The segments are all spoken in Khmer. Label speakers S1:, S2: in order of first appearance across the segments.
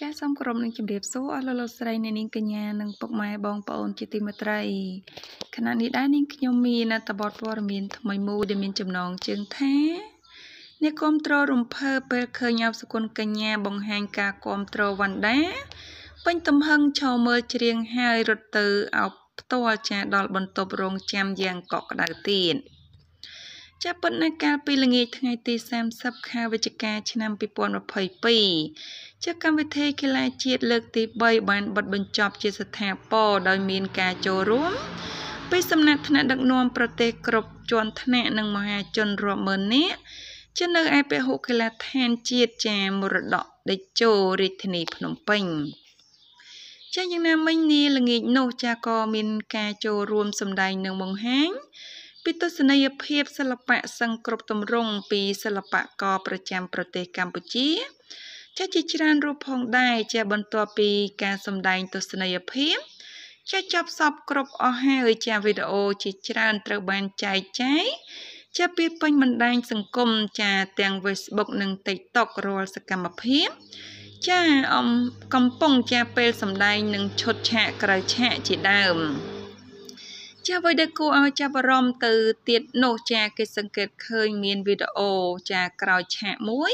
S1: ចាសសូមគោរពនឹងជម្រាបសួរអស់លោកលោកស្រីអ្នកនាងកញ្ញានិងពុកម៉ែបងប្អូនជាទីមេត្រីខណៈនេះដែរនាងខ្ញុំមានអត្ថបទព័ត៌មានថ្មីមួយដែលមានចំណងជើងថាអ្នកគ្រប់គ្រងរំភើបពេលឃើញអបសគុណកញ្ញាបង្ហាញការគ្រប់គ្រងវណ្ណដាពេញទំហឹងឈរមើលច្រៀងហើយរត់ទៅអោបផ្ទាល់ចាដល់បន្ទប់រងចាំយ៉ាងកក់ក្ដៅទៀត ចាប់ពិតនៅកាលពីល្ងាចថ្ងៃទី30ខែវិច្ឆិកាឆ្នាំ2022ជាកម្មវិធីកីឡាជាតិលើកទី3បានបិទបញ្ចប់ជាស្ថាពរដោយមានការចូលរួមពីសំណាក់ថ្នាក់ដឹកនាំប្រទេសគ្រប់ជាន់ថ្នាក់និងមហាជនរាប់ម៉ឺននាក់ជានៅឯពហុកីឡាដ្ឋានជាតិចាមរតកដេជោរាជធានីភ្នំពេញចាយ៉ាងណាមិញនាល្ងាចនោះចាក៏មានការចូលរួមសម្ដែងនឹងបង្ហាញ ពីទស្សនីយភាពសិល្បៈសង្គ្រប់ទម្រង់ពីសិល្បករប្រចាំប្រទេសកម្ពុជាចាជាច្រើនរូបផងដែរជាបន្ទាប់ពីការសម្ដែងទស្សនីយភាពចាចប់សពគ្រប់អស់ហើយចាវីដេអូជាច្រើនត្រូវបានចែកចាយចាពីពេញបណ្ដាញសង្គមចាទាំង Facebook និង TikTok រាល់សកម្មភាពចាអំកំពុងចាពេលសម្ដែងនឹងឈុតឆាកក្រៅឆាកជាដើម ចាអ្វីដែលគួរឲ្យចាប់អារម្មណ៍ទៅទៀតនោះចាគេសង្កេតឃើញមានវីដេអូចាក្រោយឆាកមួយ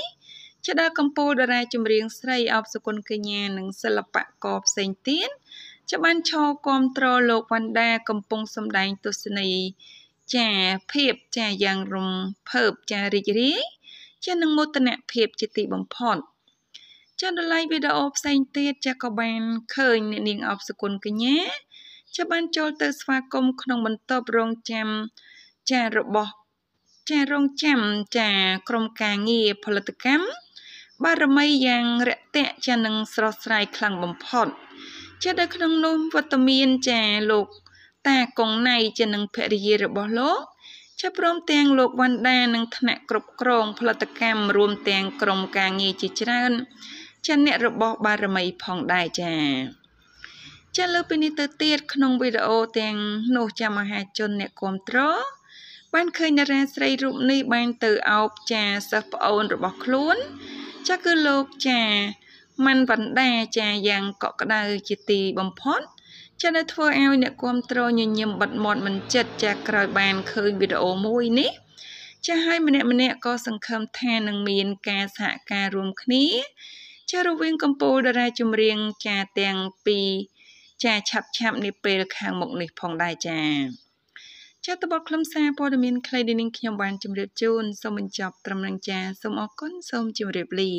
S1: ជាដើកំពូលតារាចម្រៀងស្រីអបសុគន្ធកញ្ញានិងសិល្បករផ្សេងទៀតជាបានឈរគាំទ្រលោកវណ្ណដាកំពុងសម្ដែងទស្សនីយចាភាពចាយ៉ាងរំភើបចារីករាយចានឹងមោទនភាពជាទីបំផុតចាដល់ឡៃវីដេអូផ្សេងទៀតចាក៏បានឃើញអ្នកនាងអបសុគន្ធកញ្ញា ចាបានចូលទៅស្វាគមន៍ក្នុងបន្ទប់រងចាំចារបស់ចារងចាំចាក្រុមការងារផលិតកម្មបារមីយ៉ាងរាក់ទាក់ចានឹងស្រស់ស្រាយខ្លាំងបំផុតចានៅក្នុងនោះវត្តមានចាលោកតាកងណៃចានឹងភរិយារបស់លោកចាព្រមទាំងលោកវណ្ដានិងថ្នាក់គ្រប់គ្រងផលិតកម្មរួមទាំងក្រុមការងារជាច្រើនចាអ្នករបស់បារមីផងដែរចា ចាលើពីនេះទៅទៀតក្នុងវីដេអូទាំងនោះចាមហាជនអ្នកគ្រប់គ្រងបានឃើញតារាស្រីរូបនេះបានទៅអោបចាសិស្សប្អូនរបស់ខ្លួន ចាគឺលោកចាម៉ាន់វណ្ដាចាយ៉ាងកក់ក្ដៅជាទីបំផុតចាដែលធ្វើឲ្យអ្នកគ្រប់គ្រងញញឹមបិទមាត់មិនចិត្តចាក្រោយបានឃើញវីដេអូមួយនេះចាឲ្យម្នាក់ម្នាក់ក៏សង្ឃឹមថានឹងមានការសហការរួមគ្នាចារវាងកម្ពុជាតារាចម្រៀងចាទាំងពីរ ចាឆាប់ឆាប់នាពេលខាងមុខនេះផងដែរចាចាតបខ្លឹមសារព័ត៌មានខ្លីដែលនាងខ្ញុំបានជម្រាបជូនសូមបញ្ចប់ត្រឹមនឹងចាសូមអរគុណសូមជម្រាបលា